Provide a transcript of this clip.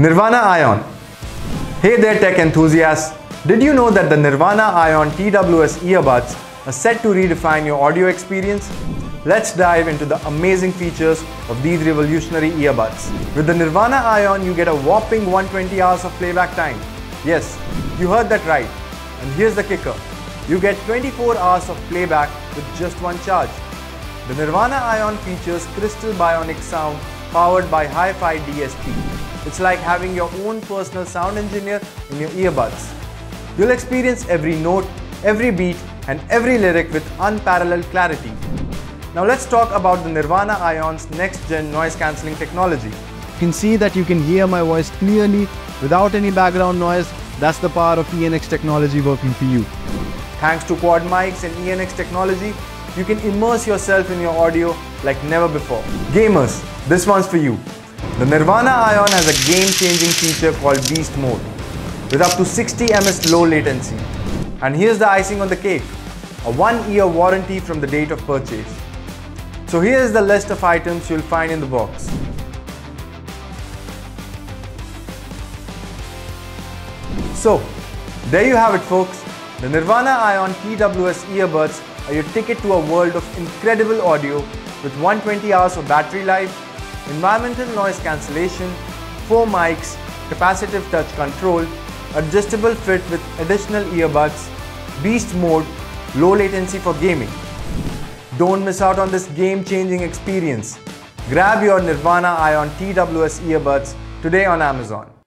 Nirvana Ion. Hey there tech enthusiasts. Did you know that the Nirvana Ion TWS earbuds are set to redefine your audio experience? Let's dive into the amazing features of these revolutionary earbuds. With the Nirvana Ion, you get a whopping 120 hours of playback time. Yes, you heard that right. And here's the kicker. You get 24 hours of playback with just one charge. The Nirvana Ion features crystal bionic sound powered by Hi-Fi DSP. It's like having your own personal sound engineer in your earbuds. You'll experience every note, every beat and every lyric with unparalleled clarity. Now let's talk about the Nirvana Ion's next-gen noise cancelling technology. You can see that you can hear my voice clearly without any background noise. That's the power of ENX technology working for you. Thanks to quad mics and ENX technology, you can immerse yourself in your audio like never before. Gamers, this one's for you. The Nirvana Ion has a game-changing feature called Beast Mode with up to 60 ms low latency. And here's the icing on the cake, a one-year warranty from the date of purchase. So here's the list of items you'll find in the box. So, there you have it folks. The Nirvana Ion TWS earbuds are your ticket to a world of incredible audio with 120 hours of battery life environmental noise cancellation, 4 mics, capacitive touch control, adjustable fit with additional earbuds, beast mode, low latency for gaming. Don't miss out on this game-changing experience. Grab your Nirvana Ion TWS earbuds today on Amazon.